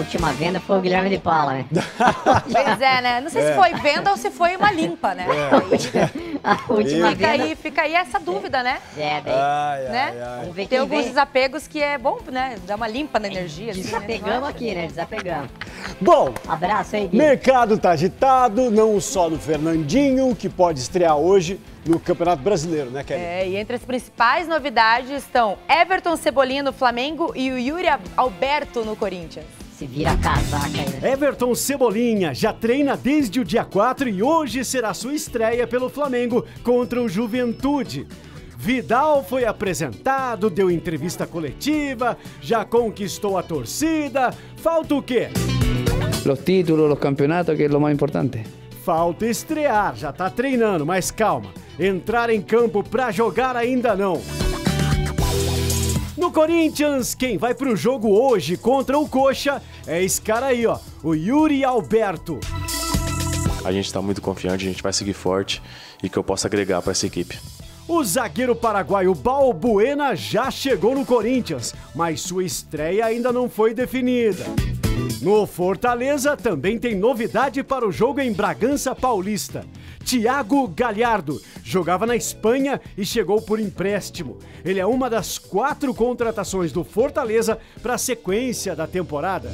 última venda foi o Guilherme de Paula, né? Pois é, né? Não sei se foi venda ou se foi uma limpa, né? A última Fica venda. aí, fica aí essa dúvida, né? É, daí. Ai, ai, né? ai. Ver Tem alguns vem. desapegos que é bom, né? Dar uma limpa na energia. assim, né? Desapegamos aqui, né? Desapegamos. Bom, Abraço aí, Gui. mercado tá agitado, não só no Fernandinho, que pode estrear hoje no Campeonato Brasileiro, né, Kelly? É, e entre as principais novidades estão Everton Cebolinha no Flamengo e o Yuri Alberto no Corinthians. Se vira casaca? Everton Cebolinha já treina desde o dia 4 e hoje será sua estreia pelo Flamengo contra o Juventude. Vidal foi apresentado, deu entrevista coletiva, já conquistou a torcida. Falta o quê? los títulos, los campeonatos, que es lo más importante. Falta estrear, já tá treinando, mas calma. Entrar em campo pra jogar ainda não. Corinthians, quem vai pro jogo hoje contra o Coxa é esse cara aí, ó, o Yuri Alberto. A gente está muito confiante, a gente vai seguir forte e que eu possa agregar para essa equipe. O zagueiro paraguaio Balbuena já chegou no Corinthians, mas sua estreia ainda não foi definida. No Fortaleza também tem novidade para o jogo em Bragança Paulista. Thiago Galhardo jogava na Espanha e chegou por empréstimo. Ele é uma das quatro contratações do Fortaleza para a sequência da temporada.